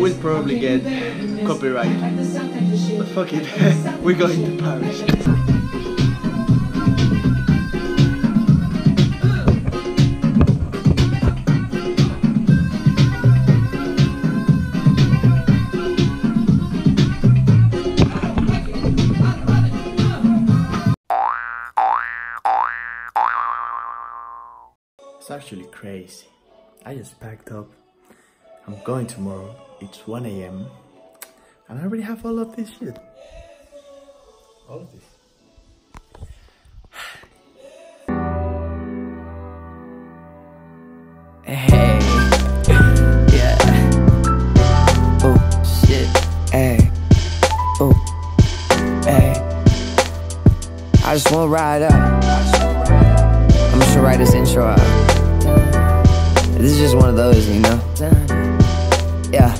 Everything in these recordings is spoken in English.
will probably get copyright. But fuck it, we're going to Paris. It's actually crazy. I just packed up. I'm going tomorrow. It's 1 a.m. And I already have all of this shit. All of this. Hey, yeah. Oh shit, hey, oh, hey. I just wanna ride up. I'm just gonna write this intro out. This is just one of those, you know. Yeah.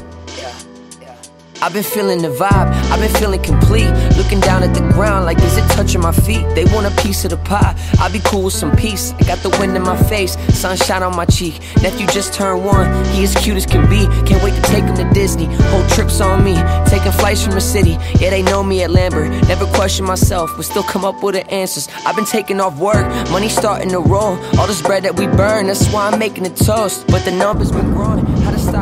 I've been feeling the vibe, I've been feeling complete. Looking down at the ground like, is it touching my feet? They want a piece of the pie. I be cool with some peace. I got the wind in my face, sunshine on my cheek. Nephew just turned one, he as cute as can be. Can't wait to take him to Disney. Whole trips on me, taking flights from the city. Yeah, they know me at Lambert. Never question myself, but still come up with the answers. I've been taking off work, money starting to roll. All this bread that we burn, that's why I'm making a toast. But the numbers been growing, had a stock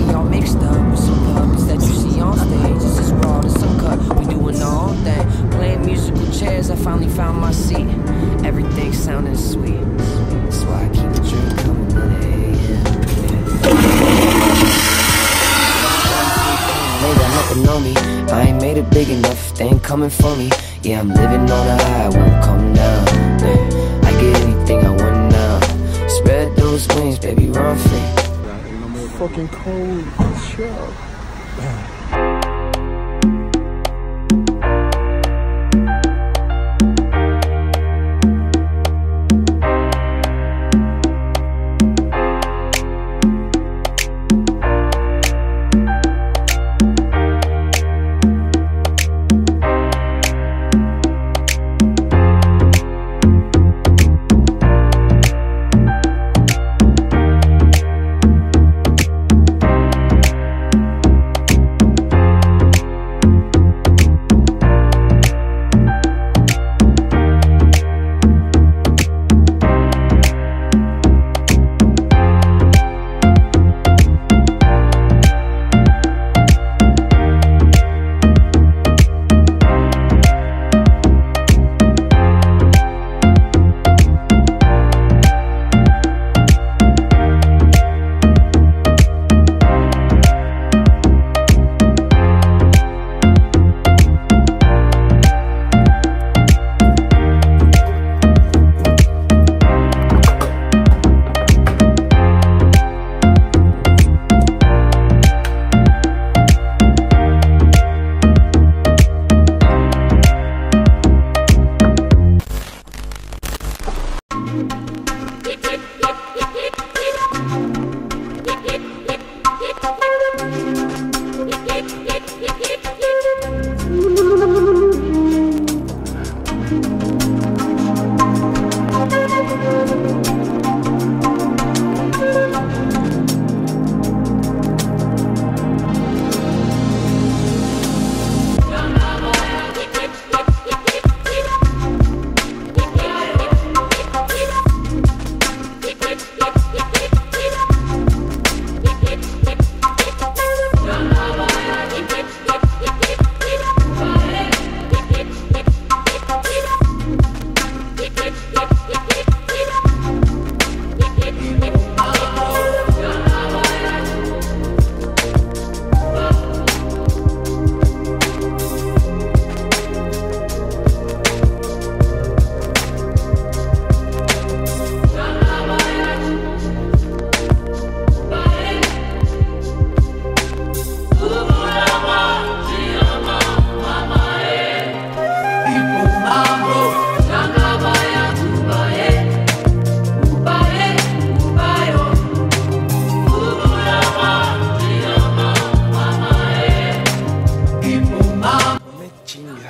me all mixed up with some puppets that you see on stage. This is raw, this uncut. We doing own thing, playing musical chairs. I finally found my seat. Everything sounding sweet. That's why I keep the drink coming in. I'm nothing on me. I ain't made it big enough. They ain't coming for me. Yeah, I'm living on a high, I won't come down. Yeah, I get anything I want now. Spread those wings, baby, run free. Fucking cold.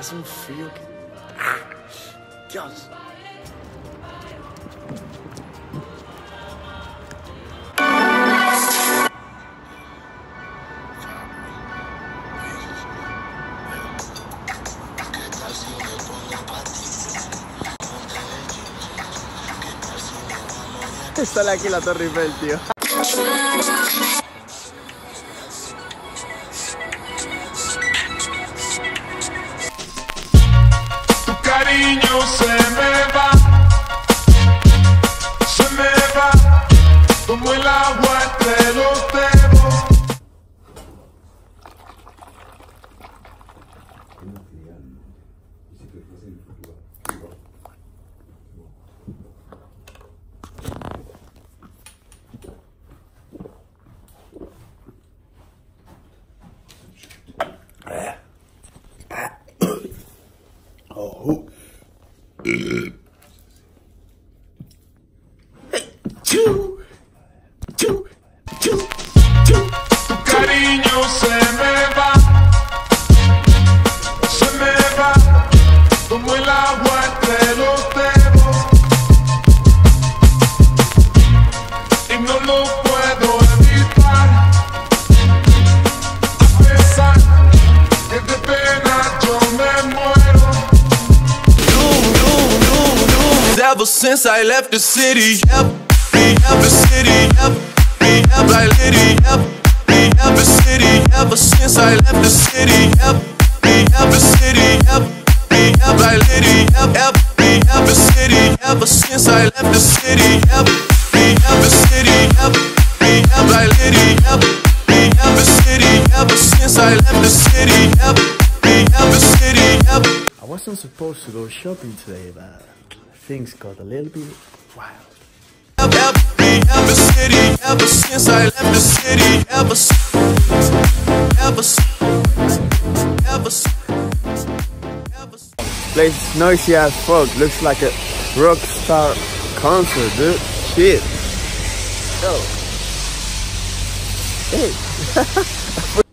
hace un frío que... Sale aquí la Torre Eiffel, tío. Since I left the city, yep, city, yep, like Liddy, yep, city, ever since I left the city, yep, city, yep, like Liddy, yep, yep, city, ever since I left the city, yep, city, yep, like Liddy, yep, city, ever since I left the city, yep, city, yep. I wasn't supposed to go shopping today, but things got a little bit wild. Ever, ever city, ever since I left the city, ever, s- ever, s- ever, s- Place is noisy as fuck. Looks like a rock star concert, dude. Shit. Yo. Hey.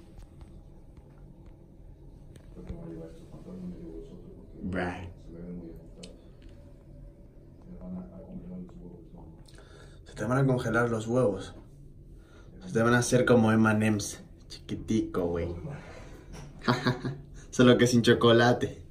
te van a congelar los huevos. Se te van a hacer como M&M's. Chiquitico, güey. Solo que sin chocolate.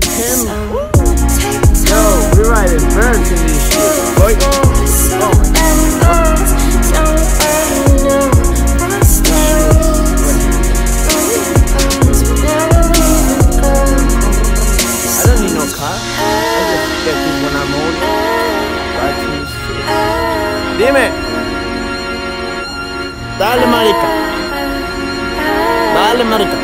Paris 10. Yo, we riding birds in this shit. Boy. so many words, don't ever know what's next. Never leaving go. I don't need no car. I just get this when I'm old. Riding this shit. Dime. Dale, marica. Dale, marica.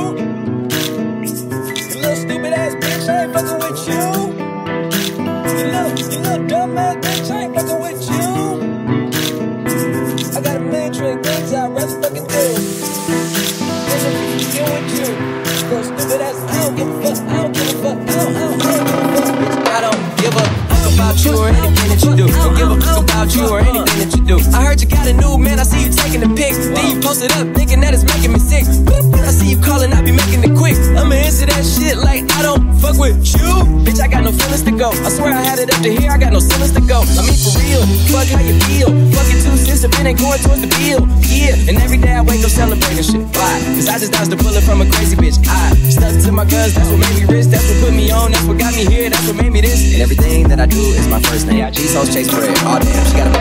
you. Little stupid ass bitch, I ain't fucking with you. You little, you little dumb ass bitch, I ain't fucking with you. I got a million trillion things I'd rather fucking do. Get with you. Little stupid ass, I don't give a fuck, don't give don't, don't, don't give don't give you or anything that you do. Don't give a fuck about you or anything that you do. I heard you got a new man, I see you taking the pic. Then you post it up, thinking that it's making me sick. It up to here, I got no ceilings to go. I mean, for real, fuck how you feel. Fuck Fucking two cents if it ain't going towards the bill. Yeah, and every day I wake up celebrating shit. Why? Cause I just dodged a bullet from a crazy bitch. I stuck to my guns, that's what made me rich. That's what put me on, that's what got me here, that's what made me this. And everything that I do is my first name. G's hoes chase bread. Oh damn, she got a.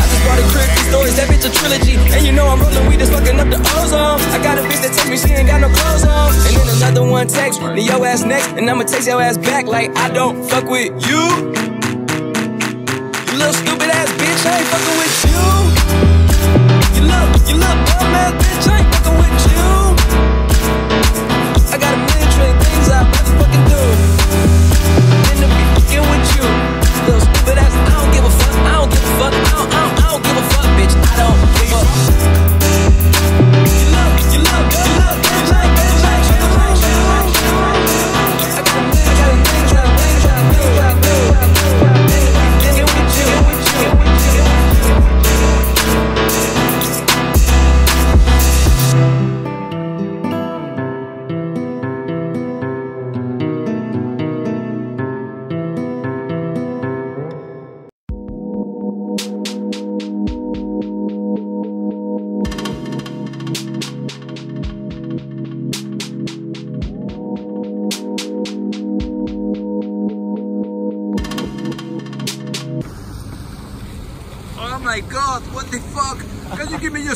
I just brought a crib, stories, that bitch a trilogy. And you know I'm rolling weed, that's fucking up the ozone. I got a bitch that text me, she ain't got no clothes on. And then another one text me, your ass next, and I'ma text your ass back like I don't fuck with you. You little stupid ass bitch, I ain't fucking with you. You little, you little dumb ass bitch, I ain't fucking with you.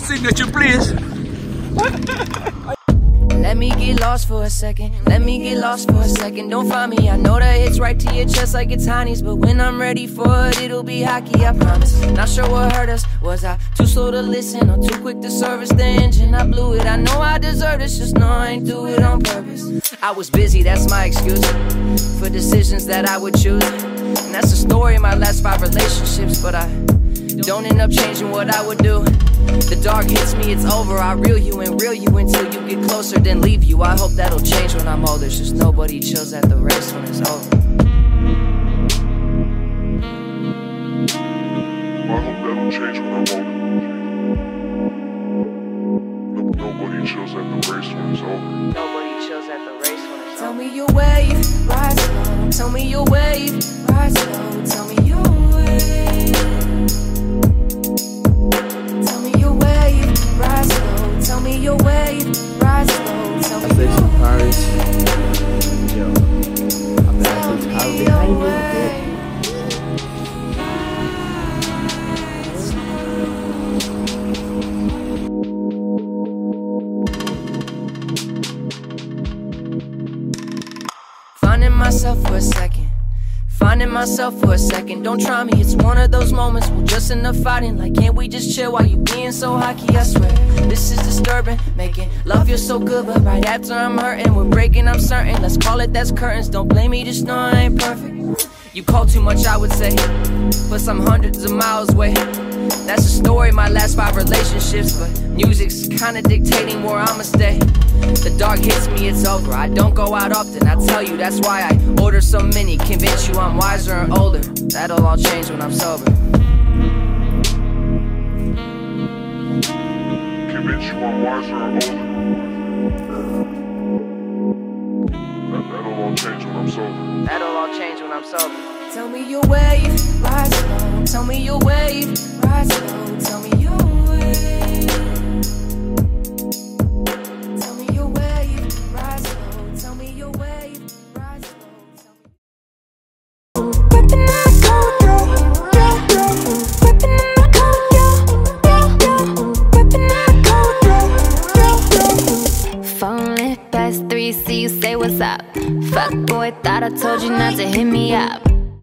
Signature, please? Let me get lost for a second. Let me get lost for a second. Don't find me. I know that hits right to your chest like it's Honey's. But when I'm ready for it, it'll be hockey, I promise. Not sure what hurt us. Was I too slow to listen or too quick to service the engine? I blew it. I know I deserve this, just know I ain't do it on purpose. I was busy, that's my excuse for decisions that I would choose. And that's the story of my last five relationships. But I don't end up changing what I would do. The dark hits me, it's over. I reel you and reel you until you get closer, then leave you. I hope that'll change when I'm older. It's just nobody chills at the race when it's over. I hope that'll change when I'm older. Nobody chills at the race when it's over. Nobody chills at the race when it's Tell me your wave, ride slow. Tell me your wave, ride slow. Tell me myself for a second. Finding myself for a second. Don't try me, it's one of those moments. We're just enough fighting. Like, can't we just chill while you being so hockey? I swear, this is disturbing. Making love feel so good, but right after I'm hurting, we're breaking, I'm certain. Let's call it that's curtains. Don't blame me, just know I ain't perfect. You call too much, I would say. Plus, I'm hundreds of miles away. That's the story, my last five relationships. But music's kinda dictating where I'ma stay. The dark hits me, it's over. I don't go out often, I tell you, that's why I order so many. Convince you I'm wiser and older. That'll all change when I'm sober. Convince you I'm wiser and older. That, that'll all change when I'm sober. That'll all change when I'm sober. Tell me your wave, ride slow. Tell me your wave, ride slow. Tell me